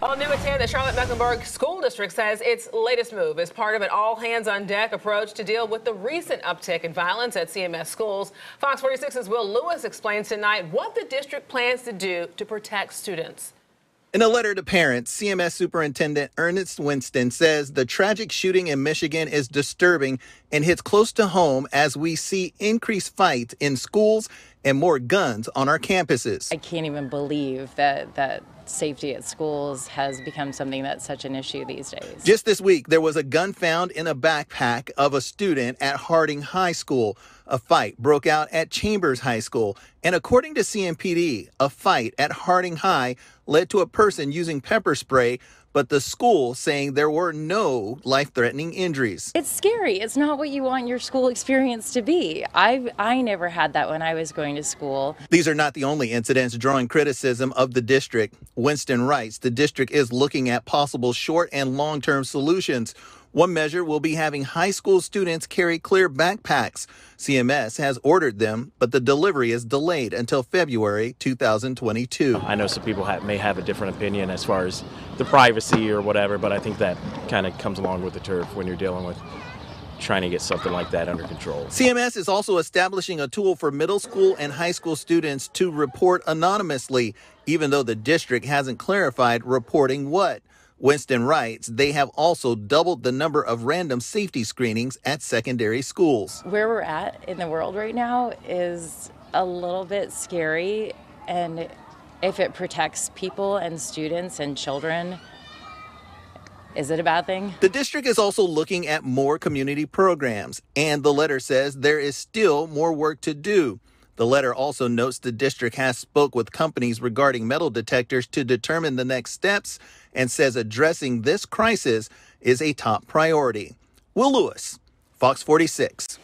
All new at 10, the Charlotte Mecklenburg School District says its latest move is part of an all hands on deck approach to deal with the recent uptick in violence at CMS schools. Fox 46's Will Lewis explains tonight what the district plans to do to protect students. In a letter to parents, CMS Superintendent Earnest Winston says the tragic shooting in Michigan is disturbing and hits close to home as we see increased fights in schools and more guns on our campuses. I can't even believe that that safety at schools has become something that's such an issue these days. Just this week, there was a gun found in a backpack of a student at Harding High School. A fight broke out at Chambers High School. And according to CMPD, a fight at Harding High led to a person using pepper spray but the school saying there were no life threatening injuries. It's scary. It's not what you want your school experience to be. I I never had that when I was going to school. These are not the only incidents drawing criticism of the district. Winston writes the district is looking at possible short and long term solutions. One measure will be having high school students carry clear backpacks. CMS has ordered them, but the delivery is delayed until February 2022. I know some people have, may have a different opinion as far as the privacy or whatever, but I think that kind of comes along with the turf when you're dealing with trying to get something like that under control. CMS is also establishing a tool for middle school and high school students to report anonymously, even though the district hasn't clarified reporting what. Winston writes they have also doubled the number of random safety screenings at secondary schools. Where we're at in the world right now is a little bit scary, and if it protects people and students and children, is it a bad thing? The district is also looking at more community programs, and the letter says there is still more work to do. The letter also notes the district has spoke with companies regarding metal detectors to determine the next steps and says addressing this crisis is a top priority. Will Lewis, Fox 46.